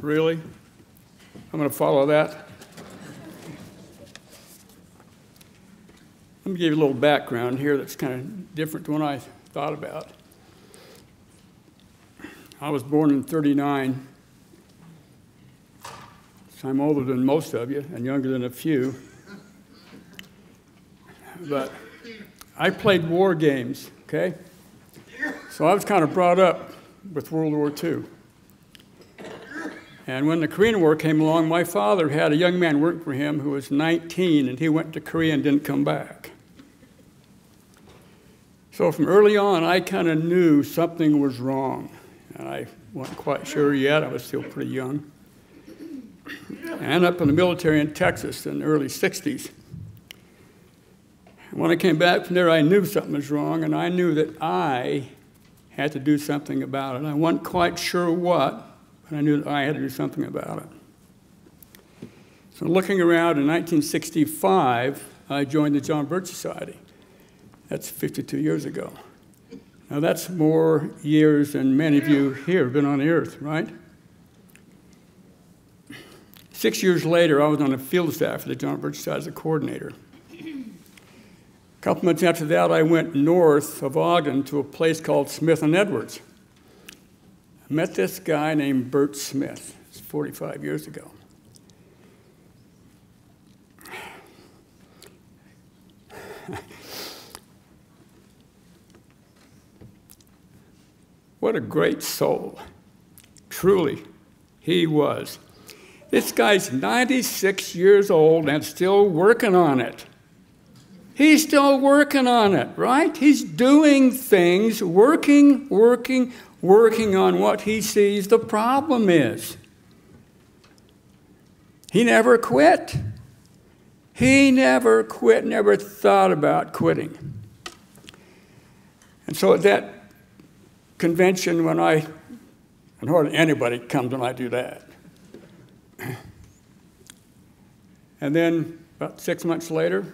Really? I'm going to follow that. Let me give you a little background here that's kind of different to what I thought about. I was born in 39. So I'm older than most of you and younger than a few. But I played war games, okay? So I was kind of brought up with World War II. And when the Korean War came along, my father had a young man work for him who was 19, and he went to Korea and didn't come back. So from early on, I kind of knew something was wrong. And I wasn't quite sure yet, I was still pretty young. And up in the military in Texas in the early 60s. When I came back from there, I knew something was wrong, and I knew that I had to do something about it. I wasn't quite sure what, but I knew that I had to do something about it. So, looking around in 1965, I joined the John Birch Society. That's 52 years ago. Now, that's more years than many of you here have been on the earth, right? Six years later, I was on the field staff for the John Birch Society as a coordinator. A couple months after that, I went north of Ogden to a place called Smith and Edwards. Met this guy named Bert Smith. It's 45 years ago. what a great soul. Truly, he was. This guy's 96 years old and still working on it. He's still working on it, right? He's doing things, working, working, working on what he sees the problem is. He never quit. He never quit, never thought about quitting. And so at that convention, when I, and hardly anybody comes when I do that. And then about six months later,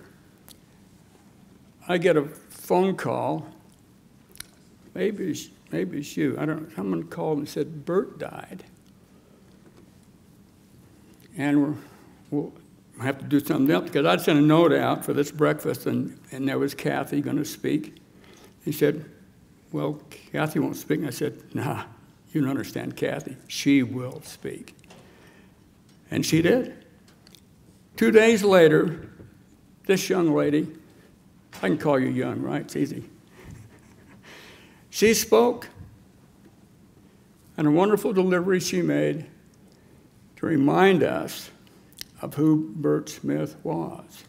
I get a phone call. Maybe maybe it's you. I don't know. Someone called and said Bert died. And we'll have to do something else because I'd sent a note out for this breakfast, and, and there was Kathy going to speak. He said, Well, Kathy won't speak. And I said, Nah, you don't understand Kathy. She will speak. And she did. Two days later, this young lady, I can call you young, right? It's easy. She spoke, and a wonderful delivery she made to remind us of who Bert Smith was.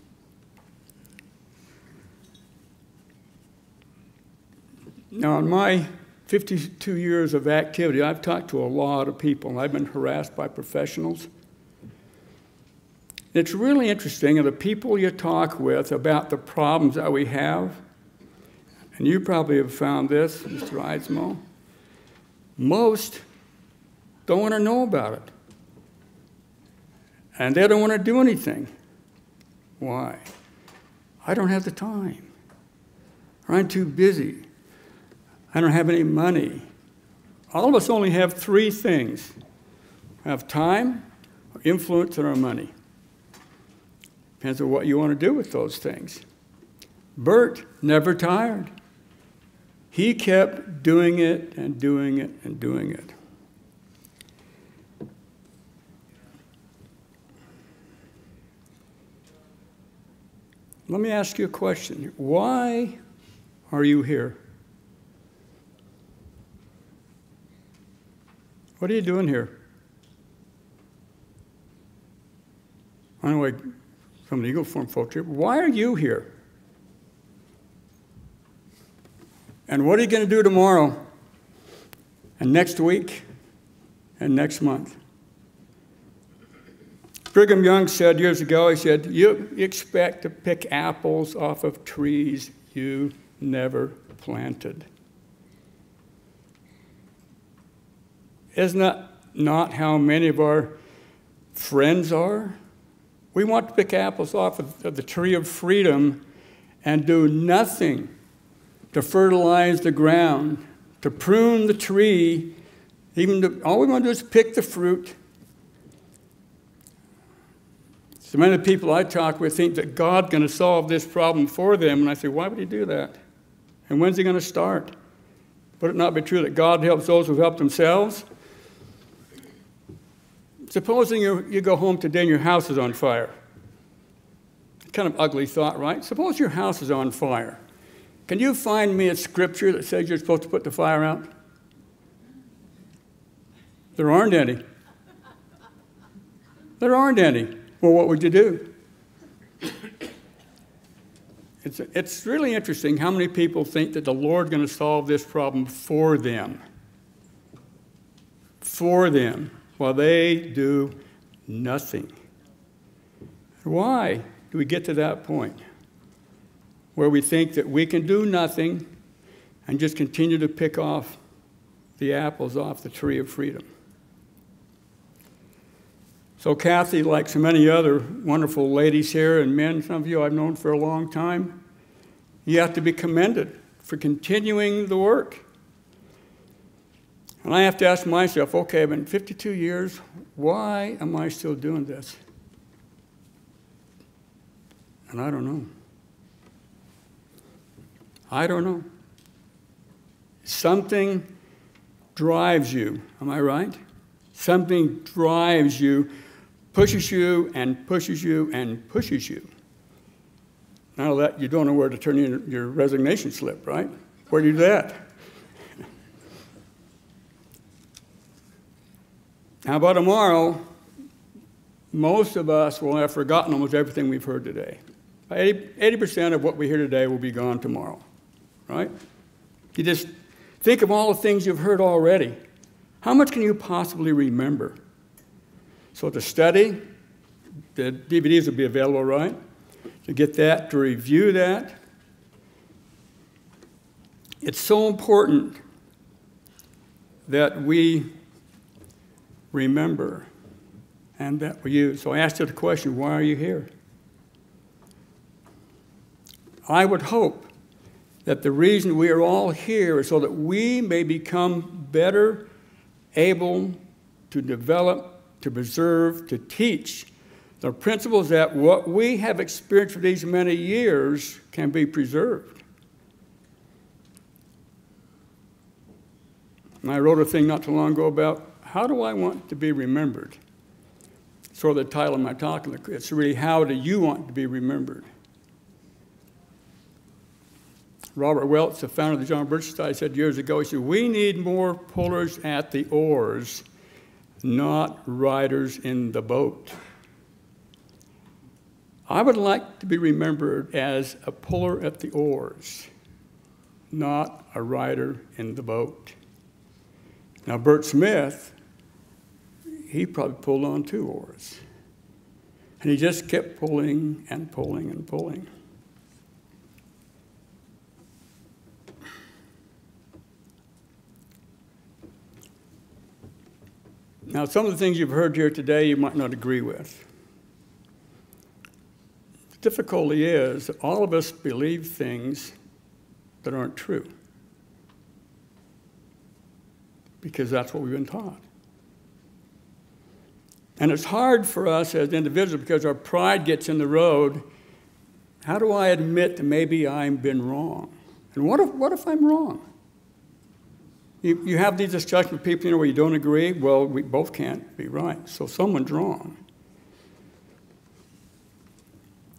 Now, in my 52 years of activity, I've talked to a lot of people, and I've been harassed by professionals it's really interesting, and the people you talk with about the problems that we have, and you probably have found this, Mr. Eidsmoe, most don't want to know about it. And they don't want to do anything. Why? I don't have the time. Or I'm too busy. I don't have any money. All of us only have three things we have time, influence, and our money. Depends on what you want to do with those things. Bert never tired. He kept doing it and doing it and doing it. Let me ask you a question. Why are you here? What are you doing here? Anyway, from the Eagle Forum Folk Trip, why are you here? And what are you going to do tomorrow and next week and next month? Brigham Young said years ago, he said, You expect to pick apples off of trees you never planted. Isn't that not how many of our friends are? We want to pick apples off of the tree of freedom and do nothing to fertilize the ground, to prune the tree. Even to, all we want to do is pick the fruit So many people I talk with think that God's going to solve this problem for them, and I say, why would He do that? And when's He going to start? Would it not be true that God helps those who help themselves? Supposing you, you go home today and your house is on fire. Kind of ugly thought, right? Suppose your house is on fire. Can you find me a scripture that says you're supposed to put the fire out? There aren't any. There aren't any. Well, what would you do? It's, it's really interesting how many people think that the Lord's going to solve this problem for them. For them, while they do nothing. Why do we get to that point where we think that we can do nothing and just continue to pick off the apples off the tree of freedom? So, Kathy, like so many other wonderful ladies here and men, some of you I've known for a long time, you have to be commended for continuing the work. And I have to ask myself, okay, I've been 52 years, why am I still doing this? And I don't know. I don't know. Something drives you, am I right? Something drives you pushes you and pushes you and pushes you. Now that you don't know where to turn in your resignation slip, right? Where do you do that? How about tomorrow? Most of us will have forgotten almost everything we've heard today. 80% of what we hear today will be gone tomorrow, right? You just think of all the things you've heard already. How much can you possibly remember? So to study, the DVDs will be available, right? To get that, to review that. It's so important that we remember and that we use. So I asked you the question why are you here? I would hope that the reason we are all here is so that we may become better able to develop to preserve, to teach the principles that what we have experienced for these many years can be preserved. And I wrote a thing not too long ago about how do I want to be remembered? Sort of the title of my talk. It's really how do you want to be remembered? Robert Welch, the founder of the John Birch Society, said years ago, he said, We need more pullers at the oars not riders in the boat. I would like to be remembered as a puller at the oars, not a rider in the boat. Now, Bert Smith, he probably pulled on two oars. And he just kept pulling and pulling and pulling. Now, some of the things you've heard here today you might not agree with. The difficulty is all of us believe things that aren't true because that's what we've been taught. And it's hard for us as individuals because our pride gets in the road. How do I admit that maybe I've been wrong? And what if, what if I'm wrong? You, you have these discussions with people you know, where you don't agree. Well, we both can't be right. So someone's wrong.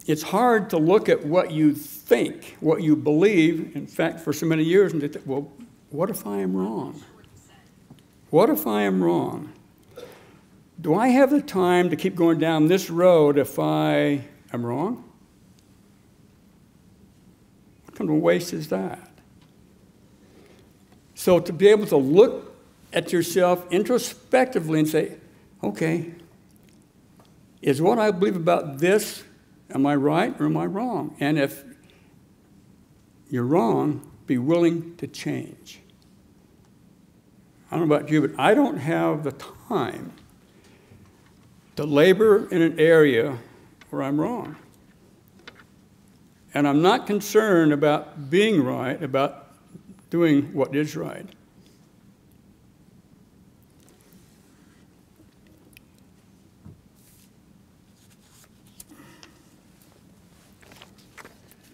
It's hard to look at what you think, what you believe, in fact, for so many years, and think, well, what if I am wrong? What if I am wrong? Do I have the time to keep going down this road if I am wrong? What kind of a waste is that? So to be able to look at yourself introspectively and say, okay, is what I believe about this, am I right or am I wrong? And if you're wrong, be willing to change. I don't know about you, but I don't have the time to labor in an area where I'm wrong. And I'm not concerned about being right, about doing what is right.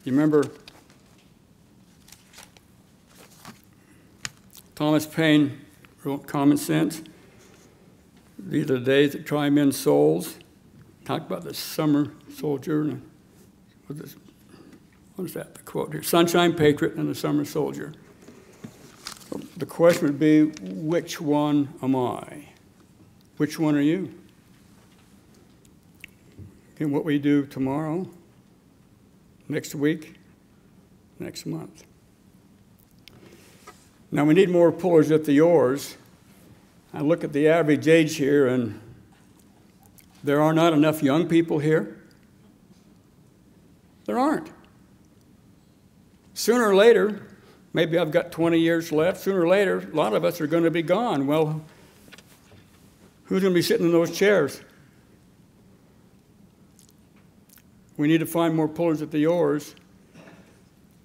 You remember Thomas Paine wrote Common Sense? These are the days that try men's souls. Talk about the summer soldier. What is, that, the quote here? Sunshine Patriot and the summer soldier. Question would be, which one am I? Which one are you? And what we do tomorrow, next week, next month. Now we need more pullers at the oars. I look at the average age here, and there are not enough young people here. There aren't. Sooner or later, maybe I've got 20 years left, sooner or later, a lot of us are going to be gone. Well, who's going to be sitting in those chairs? We need to find more pullers at the oars.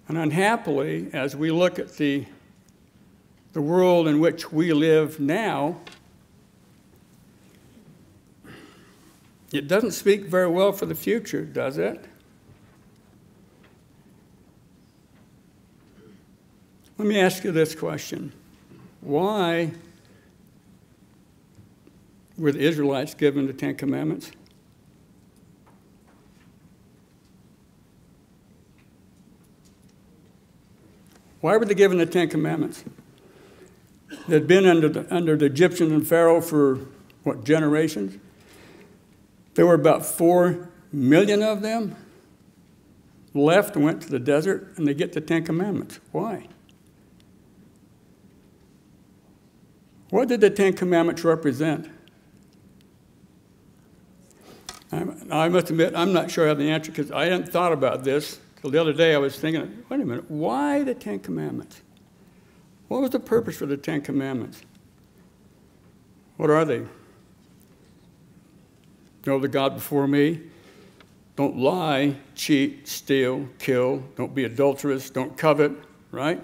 And unhappily, as we look at the, the world in which we live now, it doesn't speak very well for the future, does it? Let me ask you this question Why were the Israelites given the Ten Commandments? Why were they given the Ten Commandments? They'd been under the, under the Egyptians and Pharaoh for, what, generations? There were about four million of them left went to the desert, and they get the Ten Commandments. Why? What did the Ten Commandments represent? I must admit, I'm not sure I have the answer because I hadn't thought about this. So the other day I was thinking, wait a minute, why the Ten Commandments? What was the purpose for the Ten Commandments? What are they? Know the God before me. Don't lie, cheat, steal, kill. Don't be adulterous. Don't covet, right?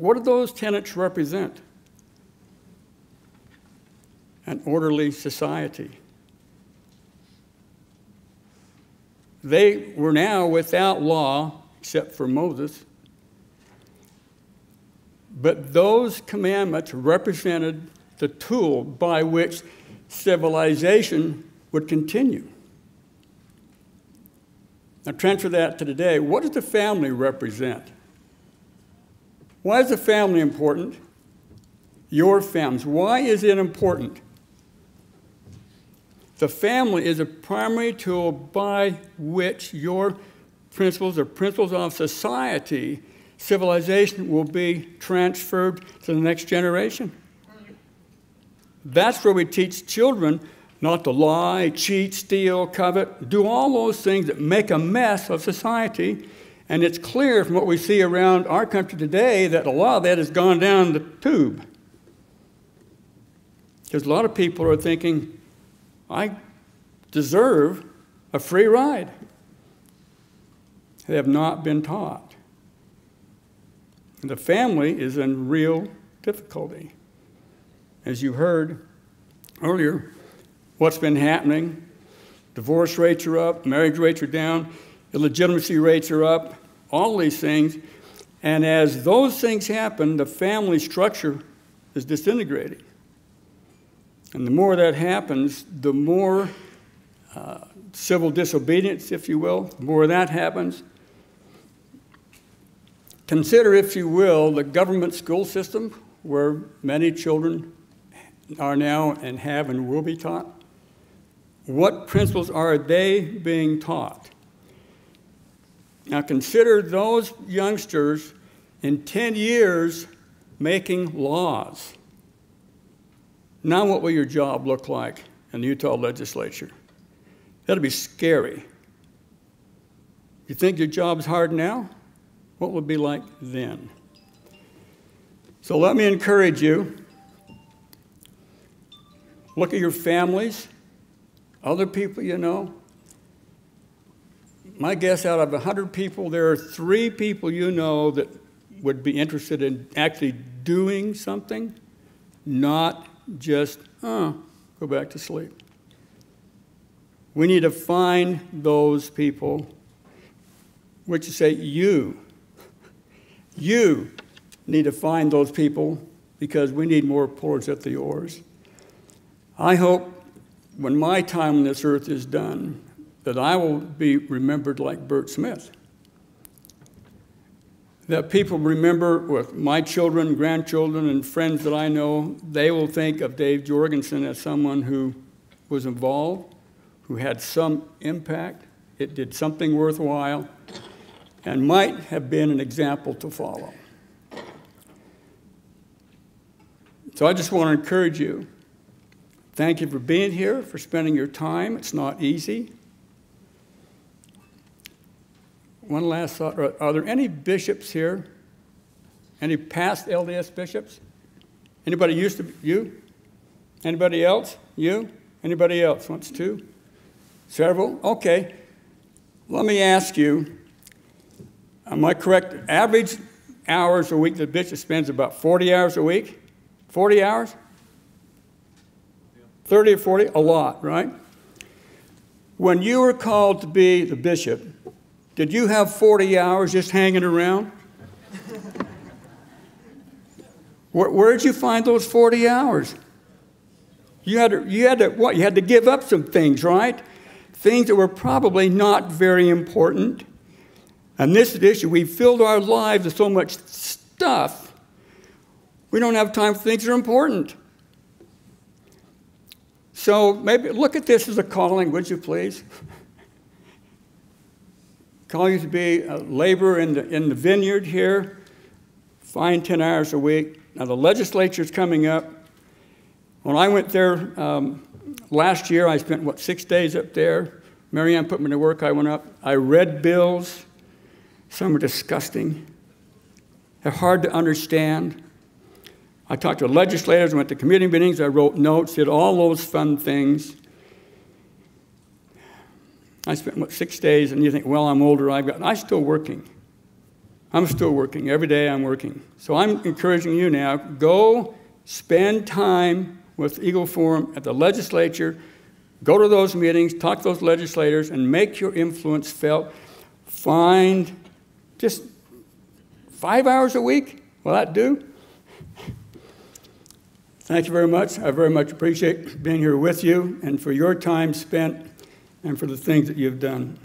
What do those tenets represent? An orderly society. They were now without law, except for Moses. But those commandments represented the tool by which civilization would continue. Now, transfer that to today. What does the family represent? Why is the family important? Your families. Why is it important? The family is a primary tool by which your principles or principles of society, civilization, will be transferred to the next generation. That's where we teach children not to lie, cheat, steal, covet, do all those things that make a mess of society. And it's clear from what we see around our country today that a lot of that has gone down the tube. Because a lot of people are thinking, I deserve a free ride. They have not been taught. And the family is in real difficulty. As you heard earlier, what's been happening divorce rates are up, marriage rates are down, illegitimacy rates are up, all these things. And as those things happen, the family structure is disintegrating. And the more that happens, the more uh, civil disobedience, if you will, the more that happens. Consider, if you will, the government school system where many children are now and have and will be taught. What principles are they being taught? Now consider those youngsters in 10 years making laws. Now, what will your job look like in the Utah legislature? That'll be scary. You think your job's hard now? What will it be like then? So let me encourage you. Look at your families, other people you know. My guess out of 100 people, there are three people you know that would be interested in actually doing something, not just, oh, go back to sleep. We need to find those people. which is say you. You need to find those people because we need more pullers at the oars. I hope when my time on this earth is done that I will be remembered like Bert Smith. That people remember with my children, grandchildren, and friends that I know, they will think of Dave Jorgensen as someone who was involved, who had some impact, it did something worthwhile, and might have been an example to follow. So I just want to encourage you. Thank you for being here, for spending your time. It's not easy. One last thought. Are there any bishops here? Any past LDS bishops? Anybody used to be? You? Anybody else? You? Anybody else wants to? Several? Okay. Let me ask you, am I correct? Average hours a week the bishop spends about 40 hours a week? 40 hours? 30 or 40? A lot, right? When you were called to be the bishop, did you have 40 hours just hanging around? where, where did you find those 40 hours? You had to, you had to, what? You had to give up some things, right? things that were probably not very important. And this issue. We filled our lives with so much stuff, we don't have time for things that are important. So maybe look at this as a calling, would you please? Calling you to be a laborer in the, in the vineyard here, find 10 hours a week. Now, the legislature is coming up. When I went there um, last year, I spent, what, six days up there. Marianne put me to work. I went up. I read bills. Some are disgusting. They're hard to understand. I talked to legislators, went to committee meetings, I wrote notes, did all those fun things. I spent what, six days, and you think, well, I'm older, I've got, I'm still working. I'm still working. Every day I'm working. So I'm encouraging you now go spend time with Eagle Forum at the legislature. Go to those meetings, talk to those legislators, and make your influence felt. Find just five hours a week. Will that do? Thank you very much. I very much appreciate being here with you and for your time spent and for the things that you've done.